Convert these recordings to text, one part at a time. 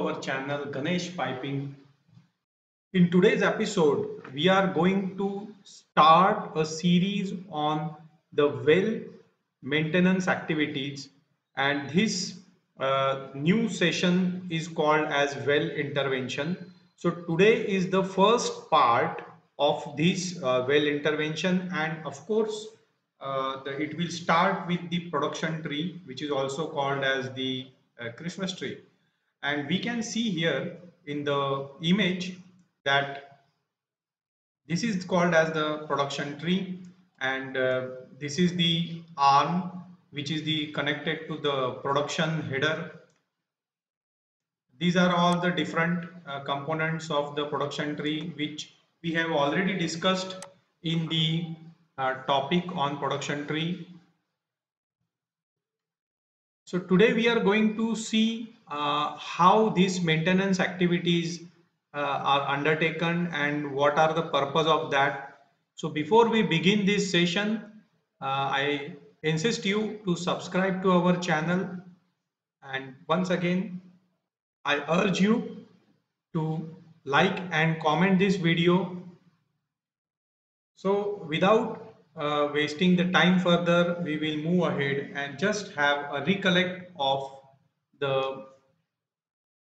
Our channel Ganesh Piping. In today's episode, we are going to start a series on the well maintenance activities and this uh, new session is called as well intervention. So today is the first part of this uh, well intervention and of course uh, the, it will start with the production tree which is also called as the uh, Christmas tree and we can see here in the image that this is called as the production tree and uh, this is the arm which is the connected to the production header these are all the different uh, components of the production tree which we have already discussed in the uh, topic on production tree. So today we are going to see uh, how these maintenance activities uh, are undertaken and what are the purpose of that. So before we begin this session, uh, I insist you to subscribe to our channel and once again I urge you to like and comment this video. So without uh, wasting the time further, we will move ahead and just have a recollect of the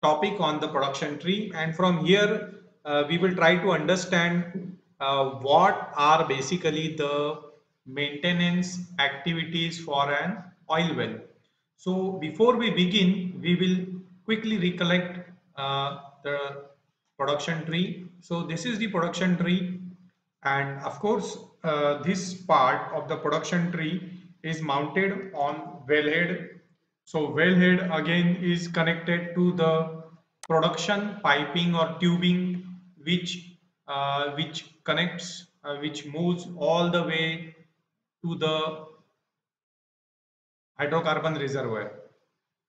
topic on the production tree and from here uh, we will try to understand uh, what are basically the maintenance activities for an oil well. So before we begin, we will quickly recollect uh, the production tree. So this is the production tree and of course uh, this part of the production tree is mounted on wellhead. So wellhead again is connected to the production piping or tubing which uh, which connects uh, which moves all the way to the hydrocarbon reservoir.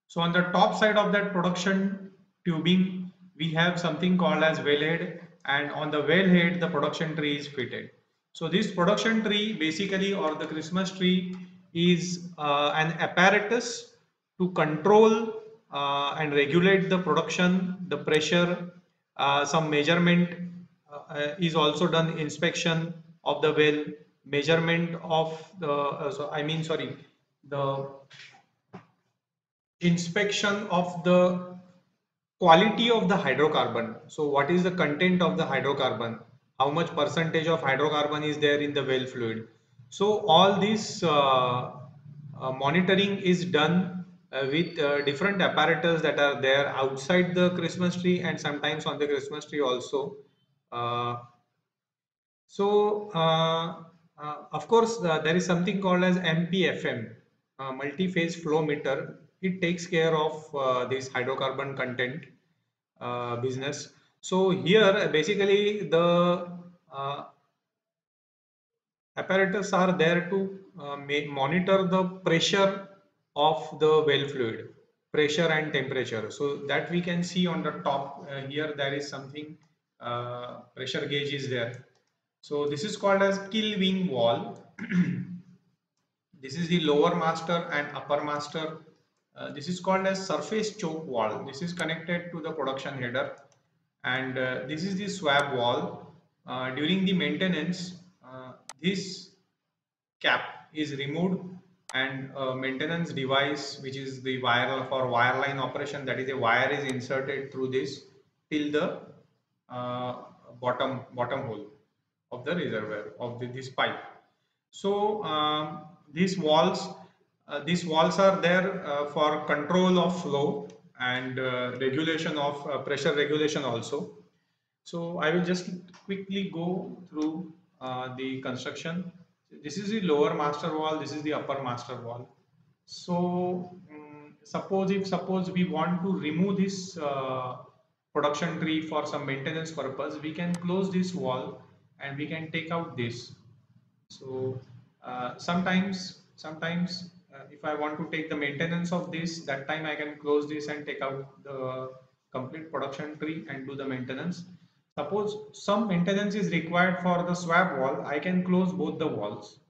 So on the top side of that production tubing, we have something called as wellhead and on the wellhead, the production tree is fitted. So this production tree basically or the Christmas tree is uh, an apparatus to control uh, and regulate the production, the pressure, uh, some measurement uh, is also done inspection of the well, measurement of the, uh, so I mean sorry, the inspection of the quality of the hydrocarbon. So what is the content of the hydrocarbon? How much percentage of hydrocarbon is there in the well fluid? So all this uh, uh, monitoring is done uh, with uh, different apparatus that are there outside the Christmas tree and sometimes on the Christmas tree also. Uh, so uh, of course there is something called as MPFM, multi-phase flow meter it takes care of this hydrocarbon content business. So here basically the uh, apparatus are there to uh, monitor the pressure of the well fluid, pressure and temperature. So that we can see on the top uh, here there is something uh, pressure gauge is there. So this is called as kill wing valve. this is the lower master and upper master uh, this is called as surface choke valve. This is connected to the production header and uh, this is the swab valve Uh, during the maintenance, uh, this cap is removed and maintenance device which is the wire for wireline operation that is a wire is inserted through this till the uh, bottom bottom hole of the reservoir of the, this pipe. So um, these walls uh, these walls are there uh, for control of flow and uh, regulation of pressure regulation also. So I will just quickly go through the construction. This is the lower master valve, This is the upper master valve. So um, suppose if suppose we want to remove this uh, production tree for some maintenance purpose, we can close this wall and we can take out this. So uh, sometimes sometimes uh, if I want to take the maintenance of this, that time I can close this and take out the complete production tree and do the maintenance. Suppose some maintenance is required for the swab valve, I can close both the walls.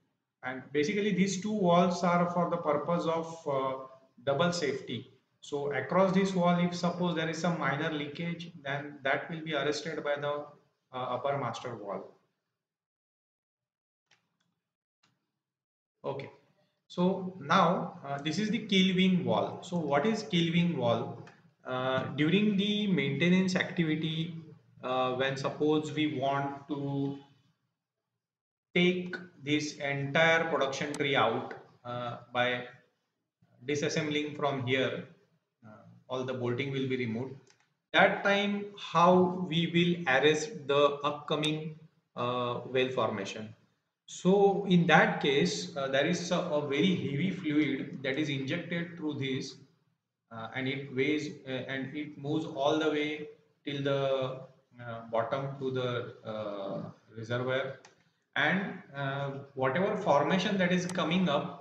And basically these two walls are for the purpose of uh, double safety. So across this wall, if suppose there is some minor leakage, then that will be arrested by the uh, upper master valve. Okay. So now uh, this is the kill wing valve. So what is kill wing valve? Uh, during the maintenance activity, uh, when suppose we want to take this entire production tree out uh, by disassembling from here uh, all the bolting will be removed that time how we will arrest the upcoming uh, well formation so in that case uh, there is a, a, very heavy fluid that is injected through this uh, and it weighs uh, and it moves all the way till the uh, bottom to the reservoir. And whatever formation that is coming up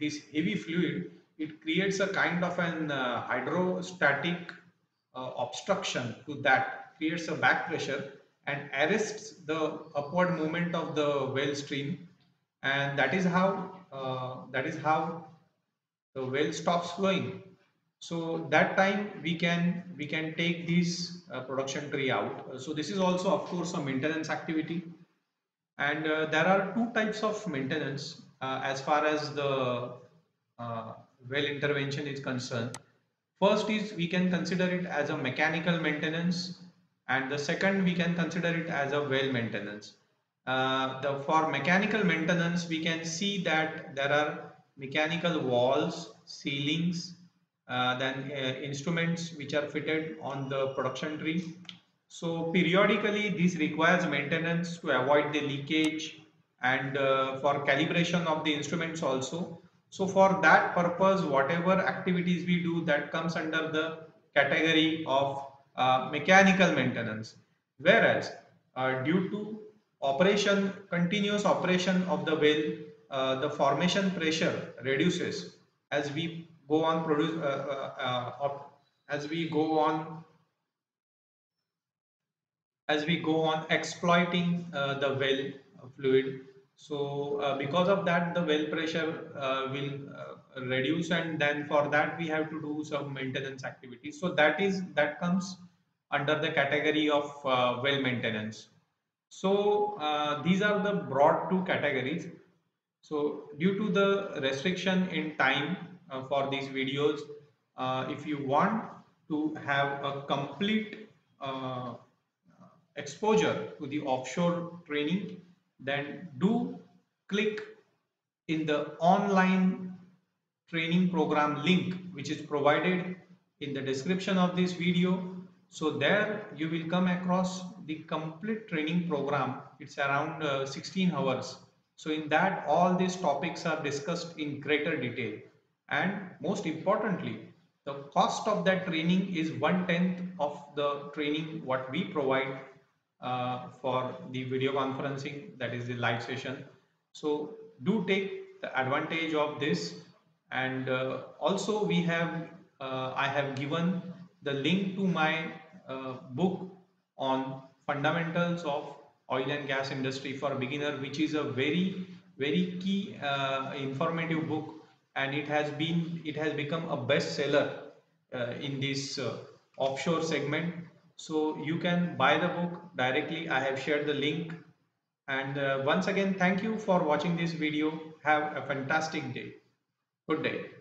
this heavy fluid it creates a kind of an uh, hydrostatic uh, obstruction to that creates a back pressure and arrests the upward movement of the well stream. And that is how uh, that is how the well stops flowing. So that time we can we can take this uh, production tree out. So this is also of course a maintenance activity. And uh, there are two types of maintenance uh, as far as the well intervention is concerned. First is we can consider it as a mechanical maintenance and the second we can consider it as a well maintenance. Uh, the, for mechanical maintenance we can see that there are mechanical walls, ceilings, uh, then uh, instruments which are fitted on the production tree. So periodically this requires maintenance to avoid the leakage and uh, for calibration of the instruments also so for that purpose, whatever activities we do that comes under the category of uh, mechanical maintenance. Whereas uh, due to operation, continuous operation of the well, uh, the formation pressure reduces as we go on produce, uh, as we go on as we go on exploiting the well fluid so uh, because of that, the well pressure uh, will uh, reduce and then for that we have to do some maintenance activities. So that is that comes under the category of uh, well maintenance. So uh, these are the broad two categories. So due to the restriction in time uh, for these videos, if you want to have a complete exposure to the offshore training, then do click in the online training program link which is provided in the description of this video. So there you will come across the complete training program. It's around uh, 16 hours. So in that all these topics are discussed in greater detail. And most importantly the cost of that training is one tenth of the training what we provide uh, for the video conferencing that is the live session. So do take the advantage of this and uh, also we have uh, I have given the link to my uh, book on fundamentals of oil and gas industry for beginner which is a very very key uh, informative book and it has been it has become a bestseller uh, in this offshore segment so you can buy the book directly. I have shared the link. And uh, once again, thank you for watching this video. Have a fantastic day. Good day.